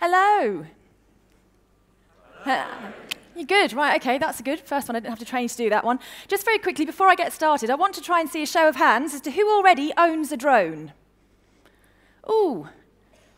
Hello. You're good, right? Okay, that's a good first one. I didn't have to train to do that one. Just very quickly, before I get started, I want to try and see a show of hands as to who already owns a drone. Ooh,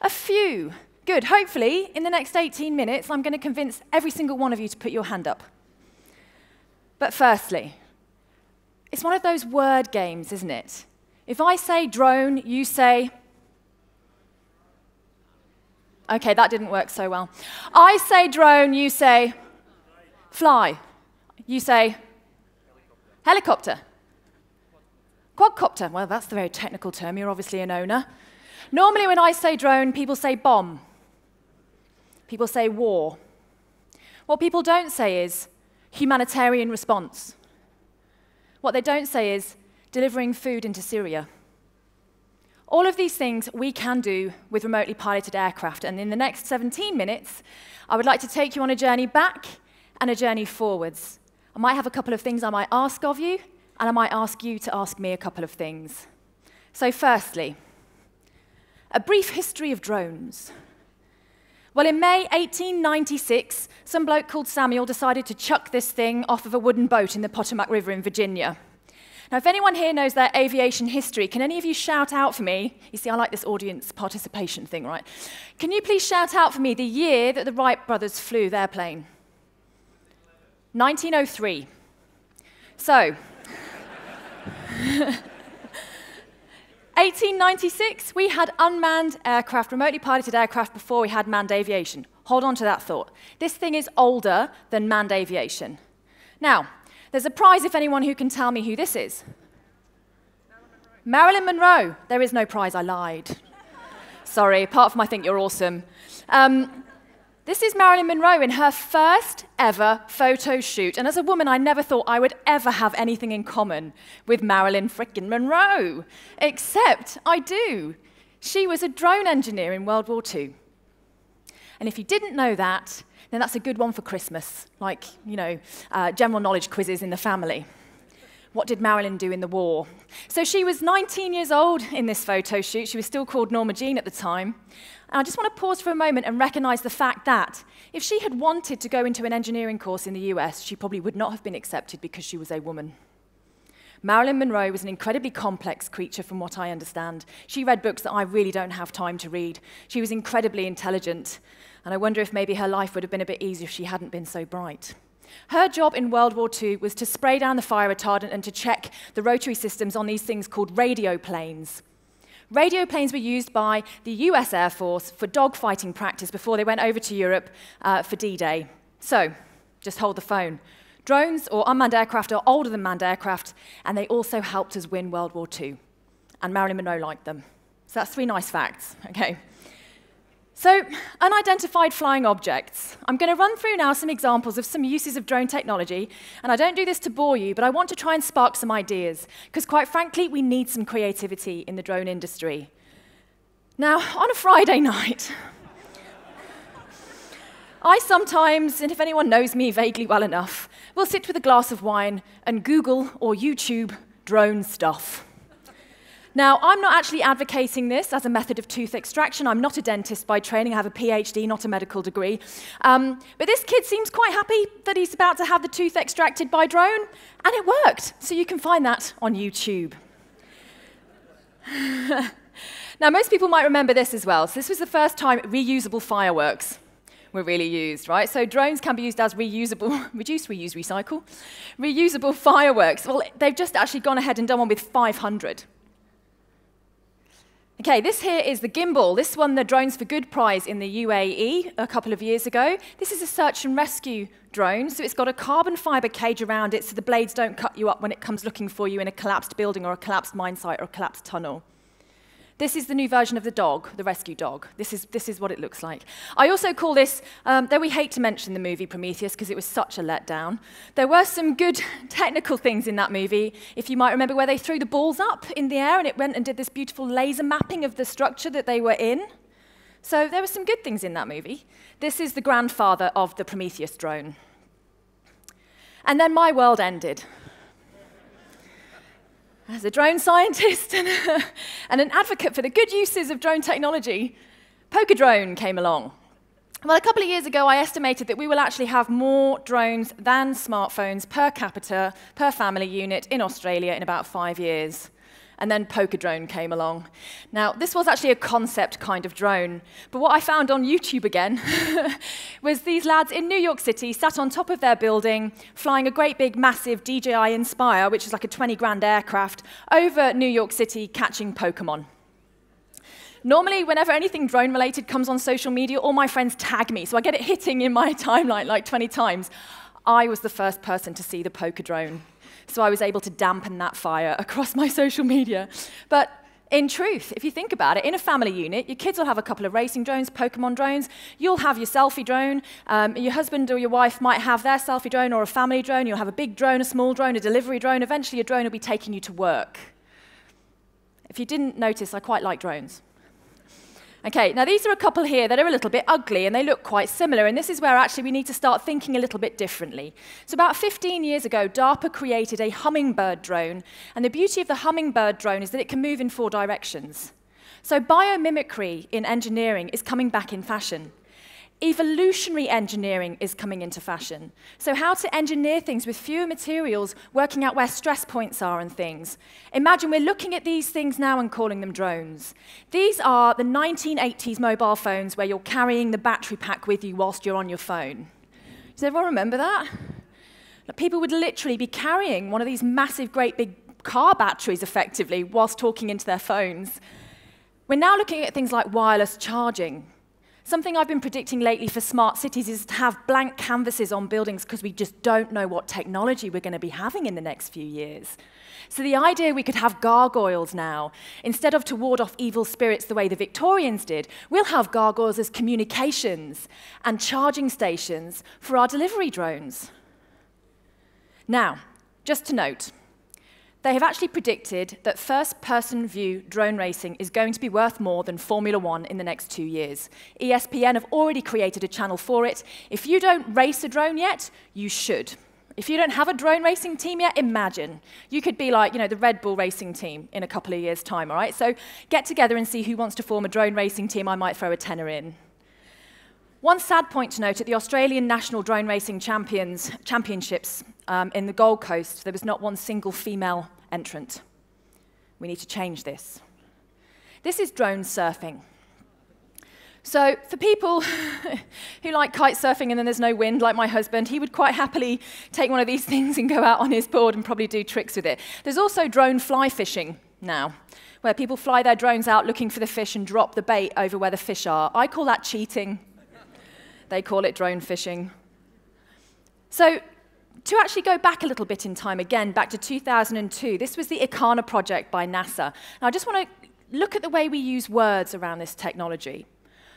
a few. Good. Hopefully, in the next 18 minutes, I'm going to convince every single one of you to put your hand up. But firstly, it's one of those word games, isn't it? If I say drone, you say Okay, that didn't work so well. I say drone, you say fly. You say helicopter. Quadcopter. Well, that's the very technical term. You're obviously an owner. Normally, when I say drone, people say bomb. People say war. What people don't say is humanitarian response. What they don't say is delivering food into Syria. All of these things we can do with remotely piloted aircraft. And in the next 17 minutes, I would like to take you on a journey back and a journey forwards. I might have a couple of things I might ask of you, and I might ask you to ask me a couple of things. So, firstly, a brief history of drones. Well, in May 1896, some bloke called Samuel decided to chuck this thing off of a wooden boat in the Potomac River in Virginia. Now, if anyone here knows their aviation history, can any of you shout out for me? You see, I like this audience participation thing, right? Can you please shout out for me the year that the Wright brothers flew their plane? 1903. So, 1896, we had unmanned aircraft, remotely piloted aircraft, before we had manned aviation. Hold on to that thought. This thing is older than manned aviation. Now, there's a prize if anyone who can tell me who this is. Marilyn Monroe. There is no prize, I lied. Sorry, apart from I think you're awesome. Um, this is Marilyn Monroe in her first ever photo shoot. And as a woman, I never thought I would ever have anything in common with Marilyn frickin' Monroe. Except I do. She was a drone engineer in World War II. And if you didn't know that, then that's a good one for Christmas, like, you know, uh, general knowledge quizzes in the family. What did Marilyn do in the war? So she was 19 years old in this photo shoot. She was still called Norma Jean at the time. And I just want to pause for a moment and recognize the fact that if she had wanted to go into an engineering course in the US, she probably would not have been accepted because she was a woman. Marilyn Monroe was an incredibly complex creature, from what I understand. She read books that I really don't have time to read. She was incredibly intelligent. And I wonder if maybe her life would have been a bit easier if she hadn't been so bright. Her job in World War II was to spray down the fire retardant and to check the rotary systems on these things called radio planes. Radio planes were used by the US Air Force for dogfighting practice before they went over to Europe uh, for D Day. So, just hold the phone. Drones or unmanned aircraft are older than manned aircraft, and they also helped us win World War II. And Marilyn Monroe liked them. So that's three nice facts, okay? So, unidentified flying objects. I'm going to run through now some examples of some uses of drone technology, and I don't do this to bore you, but I want to try and spark some ideas, because quite frankly, we need some creativity in the drone industry. Now, on a Friday night, I sometimes, and if anyone knows me vaguely well enough, will sit with a glass of wine and Google or YouTube drone stuff. Now, I'm not actually advocating this as a method of tooth extraction. I'm not a dentist by training. I have a PhD, not a medical degree. Um, but this kid seems quite happy that he's about to have the tooth extracted by drone, and it worked. So you can find that on YouTube. now, most people might remember this as well. So this was the first time reusable fireworks were really used, right? So drones can be used as reusable, reduce, reuse, recycle, reusable fireworks. Well, they've just actually gone ahead and done one with 500. Okay, this here is the Gimball. This won the Drones for Good prize in the UAE a couple of years ago. This is a search and rescue drone, so it's got a carbon fiber cage around it so the blades don't cut you up when it comes looking for you in a collapsed building or a collapsed mine site or a collapsed tunnel. This is the new version of the dog, the rescue dog. This is, this is what it looks like. I also call this, um, though we hate to mention the movie Prometheus because it was such a letdown, there were some good technical things in that movie. If you might remember where they threw the balls up in the air and it went and did this beautiful laser mapping of the structure that they were in. So there were some good things in that movie. This is the grandfather of the Prometheus drone. And then my world ended as a drone scientist and, and, an advocate for the good uses of drone technology, PokeDrone came along. Well, a couple of years ago, I estimated that we will actually have more drones than smartphones per capita, per family unit in Australia in about five years. And then PokeDrone came along. Now, this was actually a concept kind of drone. But what I found on YouTube again was these lads in New York City sat on top of their building, flying a great big, massive DJI Inspire, which is like a 20 grand aircraft, over New York City catching Pokemon. Normally, whenever anything drone related comes on social media, all my friends tag me, so I get it hitting in my timeline like 20 times. I was the first person to see the PokeDrone, so I was able to dampen that fire across my social media. But in truth, if you think about it, in a family unit, your kids will have a couple of racing drones, Pokemon drones. You'll have your selfie drone. Um, your husband or your wife might have their selfie drone or a family drone. You'll have a big drone, a small drone, a delivery drone. Eventually, your drone will be taking you to work. If you didn't notice, I quite like drones. Okay, now these are a couple here that are a little bit ugly and they look quite similar, and this is where actually we need to start thinking a little bit differently. So, about 15 years ago, DARPA created a hummingbird drone, and the beauty of the hummingbird drone is that it can move in four directions. So, biomimicry in engineering is coming back in fashion evolutionary engineering is coming into fashion. So, how to engineer things with fewer materials, working out where stress points are and things. Imagine we're looking at these things now and calling them drones. These are the 1980s mobile phones where you're carrying the battery pack with you whilst you're on your phone. Does everyone remember that? People would literally be carrying one of these massive, great big car batteries effectively whilst talking into their phones. We're now looking at things like wireless charging. Something I've been predicting lately for smart cities is to have blank canvases on buildings because we just don't know what technology we're going to be having in the next few years. So the idea we could have gargoyles now, instead of to ward off evil spirits the way the Victorians did, we'll have gargoyles as communications and charging stations for our delivery drones. Now, just to note, they have actually predicted that first person view drone racing is going to be worth more than Formula One in the next two years. ESPN have already created a channel for it. If you don't race a drone yet, you should. If you don't have a drone racing team yet, imagine. You could be like, you know, the Red Bull racing team in a couple of years' time, all right? So get together and see who wants to form a drone racing team. I might throw a tenner in. One sad point to note at the Australian National Drone Racing Champions, Championships um, in the Gold Coast, there was not one single female entrant. We need to change this. This is drone surfing. So, for people who like kite surfing and then there's no wind, like my husband, he would quite happily take one of these things and go out on his board and probably do tricks with it. There's also drone fly fishing now, where people fly their drones out looking for the fish and drop the bait over where the fish are. I call that cheating. They call it drone fishing. So, to actually go back a little bit in time, again, back to 2002, this was the Ikhana project by NASA. Now, I just want to look at the way we use words around this technology.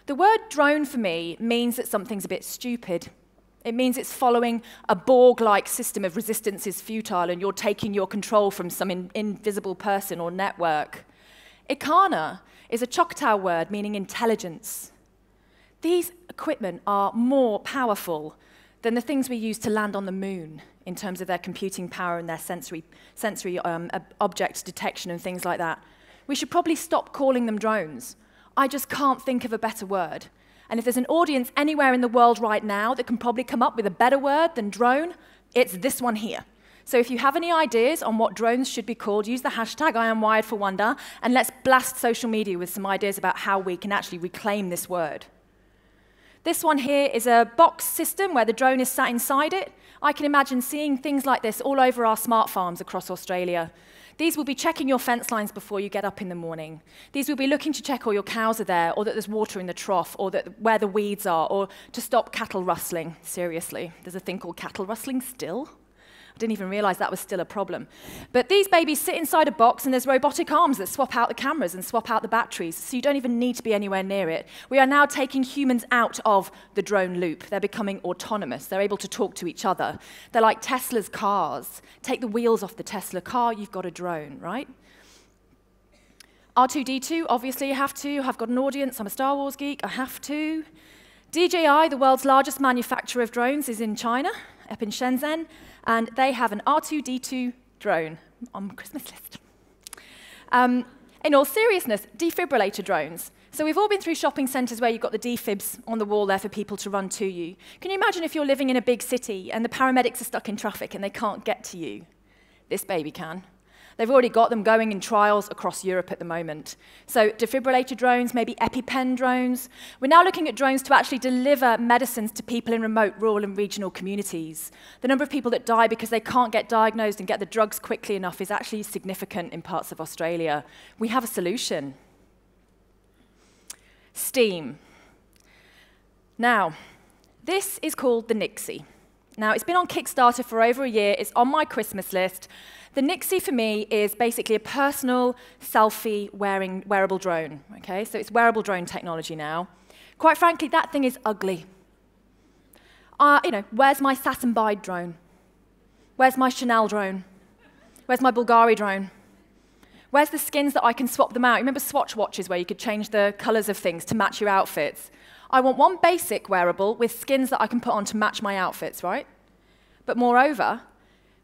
The word drone for me means that something's a bit stupid. It means it's following a Borg like system of resistance is futile and you're taking your control from some in invisible person or network. Ikhana is a Choctaw word meaning intelligence. These equipment are more powerful than the things we use to land on the moon in terms of their computing power and their sensory, sensory um, object detection and things like that. We should probably stop calling them drones. I just can't think of a better word. And if there's an audience anywhere in the world right now that can probably come up with a better word than drone, it's this one here. So if you have any ideas on what drones should be called, use the hashtag I am wired for wonder, and let's blast social media with some ideas about how we can actually reclaim this word. This one here is a box system where the drone is sat inside it. I can imagine seeing things like this all over our smart farms across Australia. These will be checking your fence lines before you get up in the morning. These will be looking to check all your cows are there, or that there's water in the trough, or that where the weeds are, or to stop cattle rustling. Seriously, there's a thing called cattle rustling still? I didn't even realize that was still a problem. But these babies sit inside a box and there's robotic arms that swap out the cameras and swap out the batteries, so you don't even need to be anywhere near it. We are now taking humans out of the drone loop. They're becoming autonomous. They're able to talk to each other. They're like Tesla's cars. Take the wheels off the Tesla car, you've got a drone, right? R2D2, obviously you have to. I've got an audience. I'm a Star Wars geek. I have to. DJI, the world's largest manufacturer of drones, is in China, up in Shenzhen and they have an R2D2 drone on Christmas list. Um, in all seriousness, defibrillator drones. So we've all been through shopping centres where you've got the defibs on the wall there for people to run to you. Can you imagine if you're living in a big city and the paramedics are stuck in traffic and they can't get to you? This baby can. They've already got them going in trials across Europe at the moment. So defibrillator drones, maybe EpiPen drones. We're now looking at drones to actually deliver medicines to people in remote rural and regional communities. The number of people that die because they can't get diagnosed and get the drugs quickly enough is actually significant in parts of Australia. We have a solution. Steam. Now, this is called the Nixie. Now, it's been on Kickstarter for over a year. It's on my Christmas list. The Nixie for me is basically a personal selfie wearing wearable drone. Okay, so it's wearable drone technology now. Quite frankly, that thing is ugly. Uh, you know, where's my and Bide drone? Where's my Chanel drone? Where's my Bulgari drone? Where's the skins that I can swap them out? You remember Swatch watches where you could change the colors of things to match your outfits? I want one basic wearable with skins that I can put on to match my outfits, right? But moreover,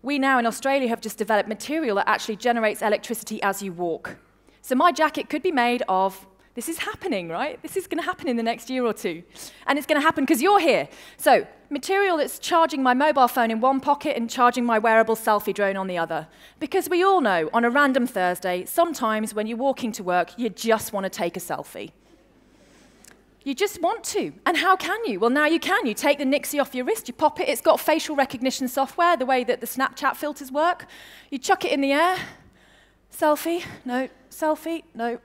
we now in Australia have just developed material that actually generates electricity as you walk. So my jacket could be made of, this is happening, right? This is going to happen in the next year or two. And it's going to happen because you're here. So material that's charging my mobile phone in one pocket and charging my wearable selfie drone on the other. Because we all know on a random Thursday, sometimes when you're walking to work, you just want to take a selfie. You just want to. And how can you? Well, now you can. You take the Nixie off your wrist, you pop it. It's got facial recognition software, the way that the Snapchat filters work. You chuck it in the air. Selfie, no. Selfie, no.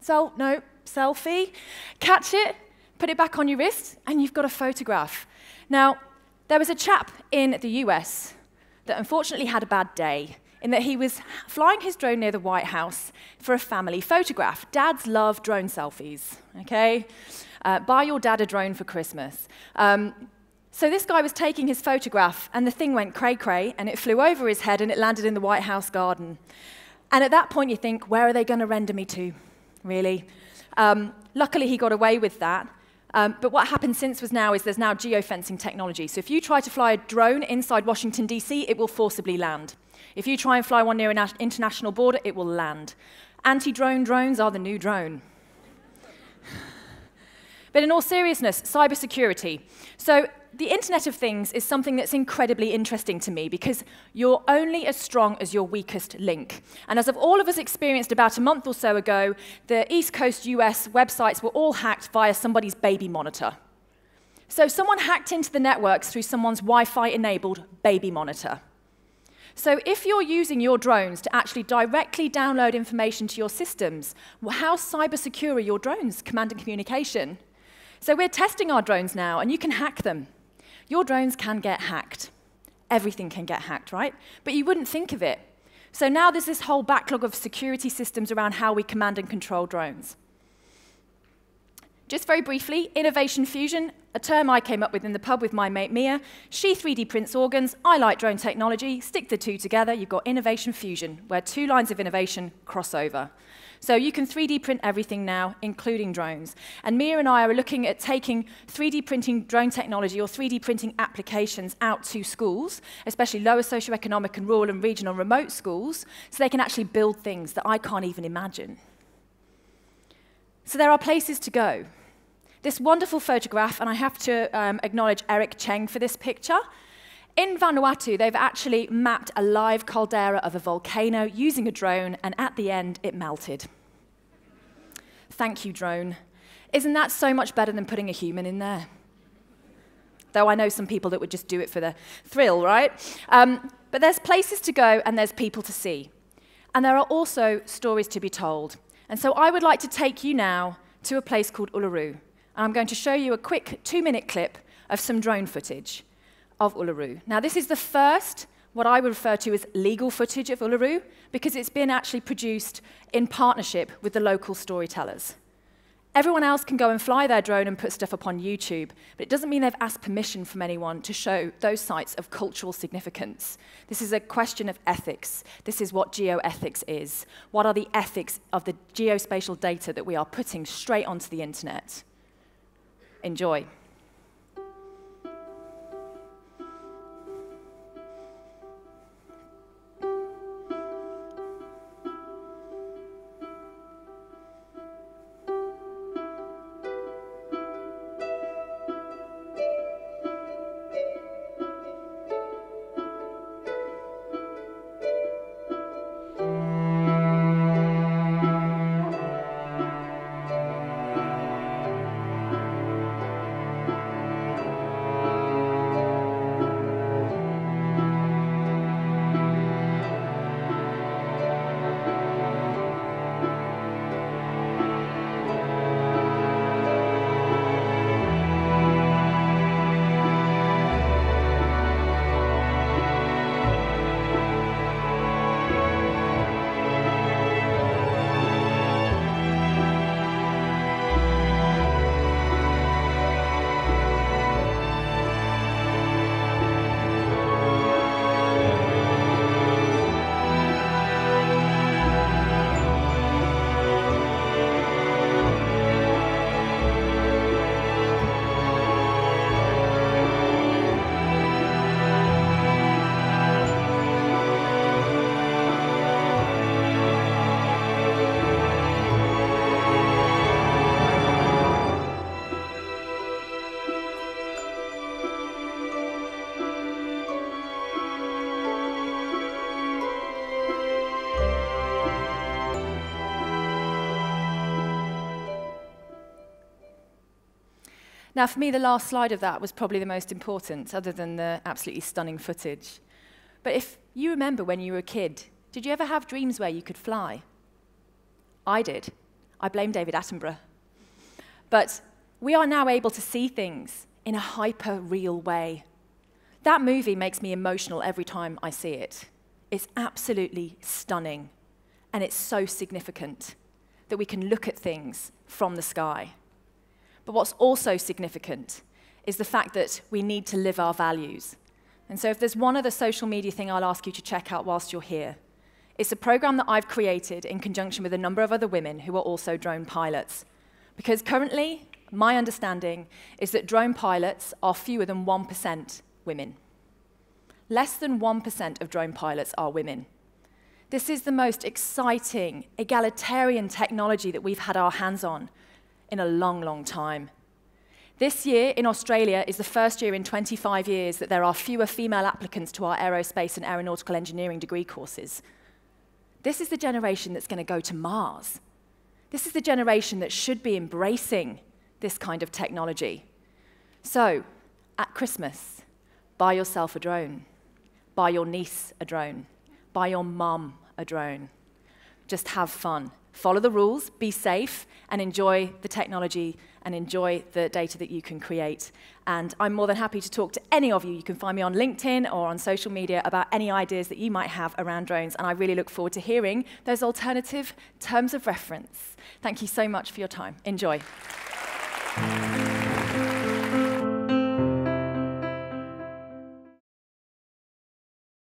Sel, no. Selfie. Catch it, put it back on your wrist, and you've got a photograph. Now, there was a chap in the US that unfortunately had a bad day in that he was flying his drone near the White House for a family photograph. Dads love drone selfies, okay? Uh, buy your dad a drone for Christmas. Um, so this guy was taking his photograph, and the thing went cray cray, and it flew over his head, and it landed in the White House garden. And at that point, you think, where are they going to render me to? Really? Um, luckily, he got away with that. Um, but what happened since was now is there's now geofencing technology. So if you try to fly a drone inside Washington, D.C., it will forcibly land. If you try and fly one near an international border, it will land. Anti drone drones are the new drone. But in all seriousness, cybersecurity. So, the Internet of Things is something that's incredibly interesting to me because you're only as strong as your weakest link. And as of all of us experienced about a month or so ago, the East Coast US websites were all hacked via somebody's baby monitor. So, someone hacked into the networks through someone's Wi Fi enabled baby monitor. So if you're using your drones to actually directly download information to your systems, how cyber secure are your drones, command and communication? So we're testing our drones now, and you can hack them. Your drones can get hacked. Everything can get hacked, right? But you wouldn't think of it. So now there's this whole backlog of security systems around how we command and control drones. Just very briefly, Innovation Fusion, a term I came up with in the pub with my mate Mia. She 3D prints organs, I like drone technology, stick the two together, you've got Innovation Fusion, where two lines of innovation cross over. So you can 3D print everything now, including drones. And Mia and I are looking at taking 3D printing drone technology or 3D printing applications out to schools, especially lower socioeconomic and rural and regional remote schools, so they can actually build things that I can't even imagine. So there are places to go. This wonderful photograph, and I have to um, acknowledge Eric Cheng for this picture. In Vanuatu, they've actually mapped a live caldera of a volcano using a drone, and at the end, it melted. Thank you, drone. Isn't that so much better than putting a human in there? Though I know some people that would just do it for the thrill, right? Um, but there's places to go and there's people to see. And there are also stories to be told. And so I would like to take you now to a place called Uluru. And I'm going to show you a quick two minute clip of some drone footage of Uluru. Now, this is the first, what I would refer to as legal footage of Uluru, because it's been actually produced in partnership with the local storytellers. Everyone else can go and fly their drone and put stuff up on YouTube, but it doesn't mean they've asked permission from anyone to show those sites of cultural significance. This is a question of ethics. This is what geoethics is. What are the ethics of the geospatial data that we are putting straight onto the internet? Enjoy. Now, for me, the last slide of that was probably the most important, other than the absolutely stunning footage. But if you remember when you were a kid, did you ever have dreams where you could fly? I did. I blame David Attenborough. But we are now able to see things in a hyper real way. That movie makes me emotional every time I see it. It's absolutely stunning, and it's so significant that we can look at things from the sky. But what's also significant is the fact that we need to live our values. And so, if there's one other social media thing I'll ask you to check out whilst you're here, it's a program that I've created in conjunction with a number of other women who are also drone pilots. Because currently, my understanding is that drone pilots are fewer than 1% women. Less than 1% of drone pilots are women. This is the most exciting, egalitarian technology that we've had our hands on in a long, long time. This year in Australia is the first year in 25 years that there are fewer female applicants to our aerospace and aeronautical engineering degree courses. This is the generation that's going to go to Mars. This is the generation that should be embracing this kind of technology. So, at Christmas, buy yourself a drone, buy your niece a drone, buy your mum a drone. Just have fun follow the rules, be safe, and enjoy the technology and enjoy the data that you can create. And I'm more than happy to talk to any of you. You can find me on LinkedIn or on social media about any ideas that you might have around drones. And I really look forward to hearing those alternative terms of reference. Thank you so much for your time. Enjoy.